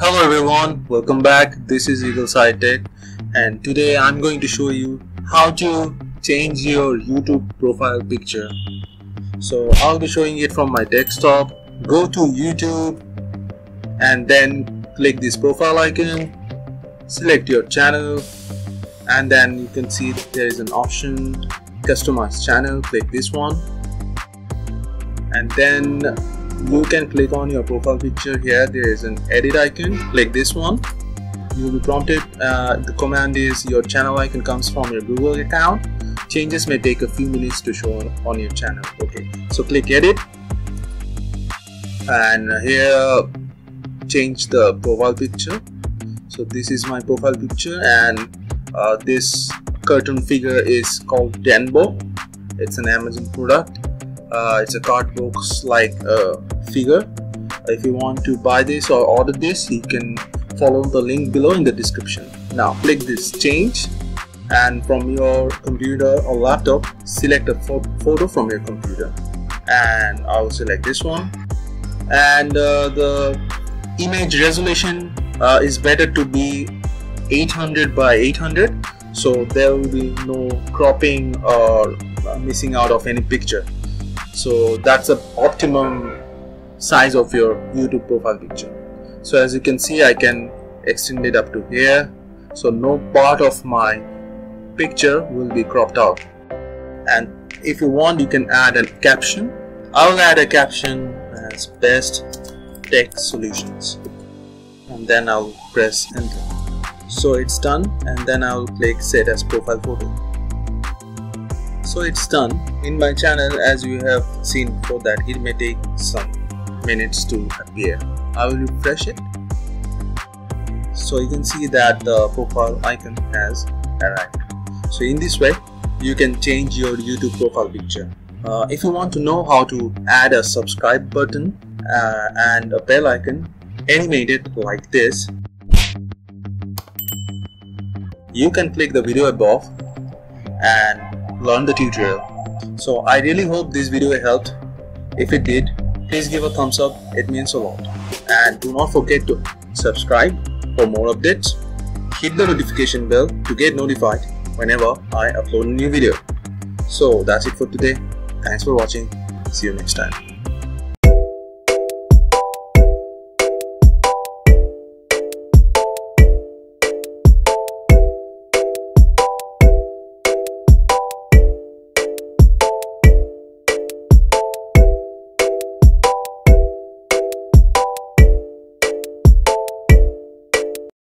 Hello everyone, welcome back. This is Eagle's Eye Tech and today I'm going to show you how to change your YouTube profile picture. So I'll be showing it from my desktop. Go to YouTube and then click this profile icon, select your channel and then you can see there is an option customize channel, click this one and then you can click on your profile picture here. There is an edit icon click this one. You will be prompted uh, the command is your channel icon comes from your google account. Changes may take a few minutes to show on your channel okay? So click edit. And here change the profile picture. So this is my profile picture and uh, this cartoon figure is called Danbo. It's an Amazon product uh, it's a card box like a figure. If you want to buy this or order this you can follow the link below in the description. Now click this change and from your computer or laptop select a photo from your computer. And I'll select this one. And uh, the image resolution uh, is better to be 800 by 800 so there will be no cropping or uh, missing out of any picture so that's the optimum size of your YouTube profile picture. So as you can see I can extend it up to here. So no part of my picture will be cropped out. And if you want you can add a caption. I'll add a caption as best tech solutions. And then I'll press enter. So it's done. And then I'll click set as profile photo so it's done. In my channel as you have seen before that it may take some minutes to appear. I will refresh it. So you can see that the profile icon has arrived. So in this way you can change your YouTube profile picture. Uh, if you want to know how to add a subscribe button uh, and a bell icon animated like this you can click the video above and learn the tutorial. So I really hope this video helped. If it did, please give a thumbs up, it means a lot. And do not forget to subscribe for more updates. Hit the notification bell to get notified whenever I upload a new video. So that's it for today. Thanks for watching. See you next time.